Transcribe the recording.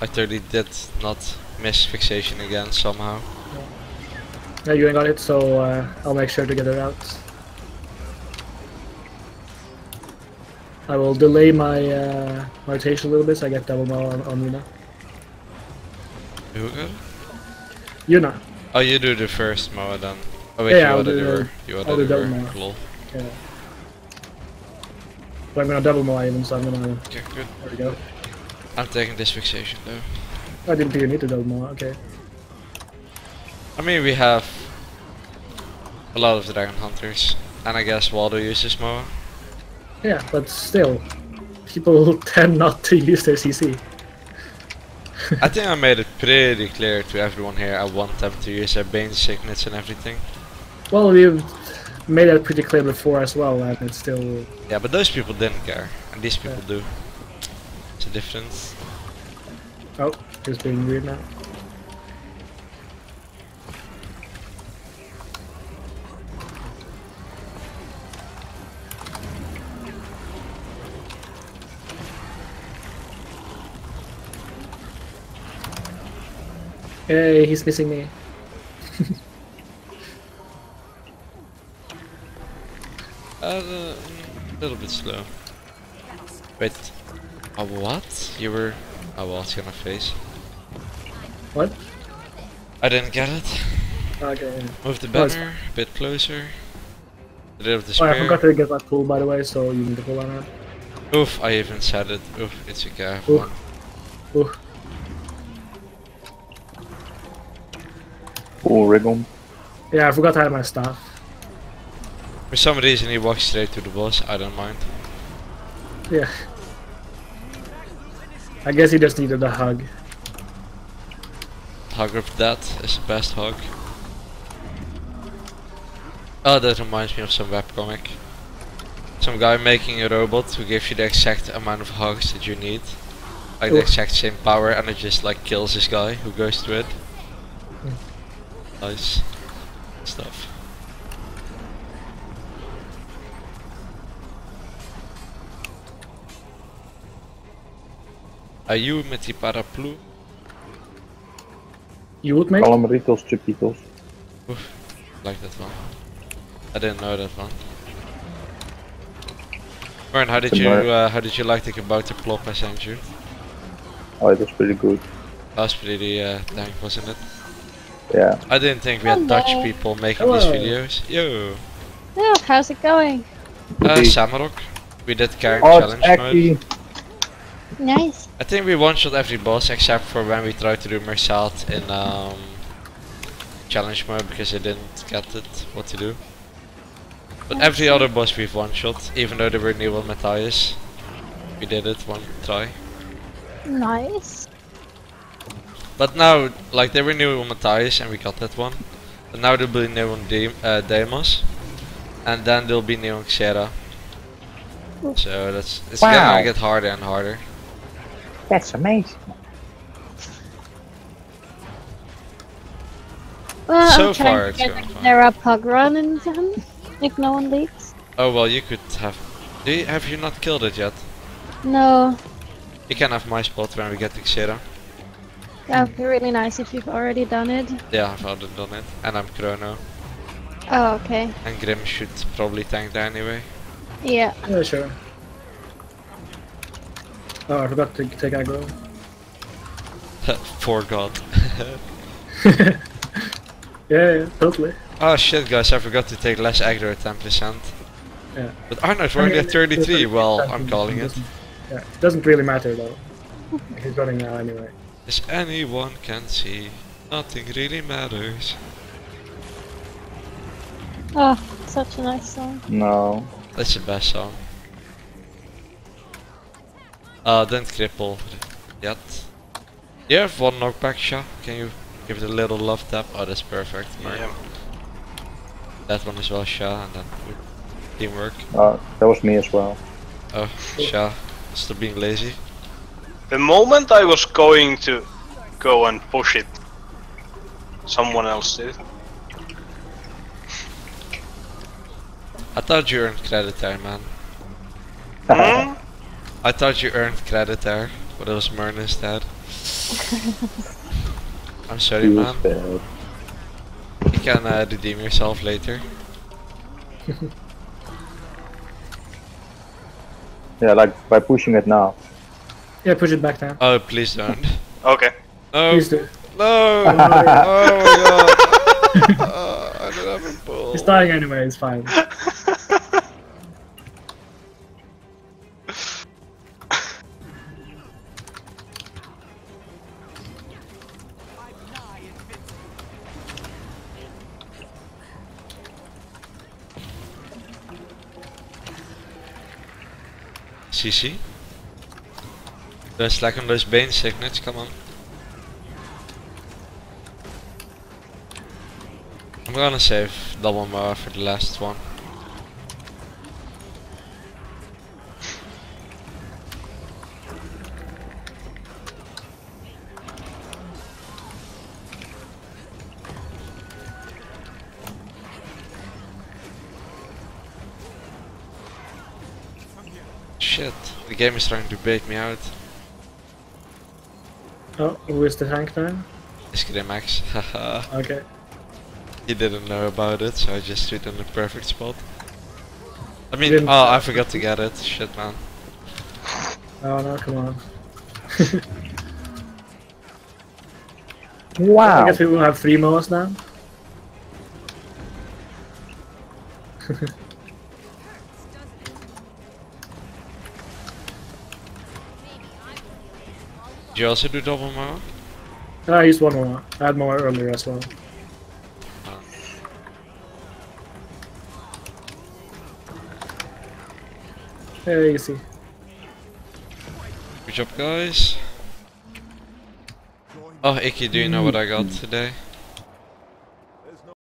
I totally did not miss fixation again somehow. Yeah, you ain't got it, so uh, I'll make sure to get it out. I will delay my uh, rotation a little bit so I get double Moa on, on Yuna. Who? Yuna. Oh, you do the first Moa then. Oh wait, Yeah, you ordered do her. the- You I'll do ordered double her. Lol. Yeah. But I'm gonna double Moa even, so I'm gonna. Okay, good. There we go. I'm taking this fixation though. I didn't even need to double Moa. Okay. I mean, we have a lot of Dragon Hunters. And I guess Waldo uses more. Yeah, but still, people tend not to use their CC. I think I made it pretty clear to everyone here I want them to use their Bane signets and everything. Well, we've made that pretty clear before as well, and it's still. Yeah, but those people didn't care. And these people do. A difference. Oh, just being weird now. Hey, he's missing me. Uh, a little bit slow. Wait. Uh, what? You were... Oh well, it's gonna face. What? I didn't get it. Okay. Move the Oh, banner a bit closer. A little of the Oh, I forgot to get that pull, by the way, so you need to pull on that. Oof, I even said it. Oof, it's okay. I have Oof. one. Ooh. Cool Rigom. Yeah, I forgot to have my staff. For some reason he walks straight to the boss. I don't mind. Yeah. I guess he just needed a hug. Hug of Death is the best hug. Oh, that reminds me of some webcomic. Some guy making a robot who gives you the exact amount of hugs that you need. Like the exact same power and it just like kills this guy who goes through it. Mm. Nice stuff. Are you met die paraplu? You would make? Calamaritos, Chipitos. like that one. I didn't know that one. Mern, how did Good you uh, how did you like the Kabouter plop I sent you? Oh, it was pretty good. That was pretty uh, dank, wasn't it? Yeah. I didn't think we had Dutch people making these videos. Yo, Oh, how's it going? uh, Okay. Samarog. We did character Oh, challenge mode. Actually. Nice. I think we one shot every boss except for when we tried to do Mursaat in um, challenge mode because I didn't get it what to do. But every other boss we've one shot, even though they were new on Matthias. We did it one try. Nice. But now, like they were new on Matthias and we got that one. But now they'll be new on Dem uh, Deimos. And then they'll be new on Xera. So that's it's Wow. gonna get harder and harder. That's amazing. Well, So I'm trying far to it's get going a fine. Clara pug run in them, if no one leaks. Oh well, you could have. Do you, have you not killed it yet? No, You can have my spot when we get to Xera. that would be really nice if you've already done it. Yeah, I've already done it. And I'm Chrono. Oh, okay. And Grim should probably tank that anyway. Yeah. Yeah, sure. Oh, I forgot to take aggro. For God. Yeah, yeah, totally. oh shit guys, I forgot to take less aggro at 10%. Yeah. But Arnold, we're only at 33. Well, I'm calling it. Doesn't- Yeah, it doesn't really matter though. He's running now anyway. As anyone can see, nothing really matters. Oh, such a nice song. No. That's the best song. Uh, don't cripple yet. You have one knockback shot. Can you give it a little love tap? Oh, that's perfect. Mark. Yeah. That one as well, Sha, and then good teamwork. Uh, that was me as well. Oh, Sha, stop being lazy. The moment I was going to go and push it, someone else did. I thought you earned credit there, man. I thought you earned credit there. but it was Mern instead. I'm sorry, Feels man. bad. You can uh, redeem yourself later. Yeah, like by pushing it now. Yeah, push it back down. Oh, please don't. Okay. No, Please do. no! Oh, oh my god! Uh, I don't have a bull. He's dying anyway, it's fine. CC? Like on those Bane signets, come on. I'm gonna save double Moa for the last one. Shit, the game is trying to bait me out. Oh, who is the tank now? It's Grimax, haha. Okay. He didn't know about it, so I just stood in the perfect spot. I mean, Didn't- oh, I forgot to get it. Shit, man. Oh no, come on. wow! I guess we will have three Moas now. Did you also do double Moa? Ah, I used one more. I had more earlier as well. Yeah, you see. Good job, guys. Oh, Icky, do you know what I got today?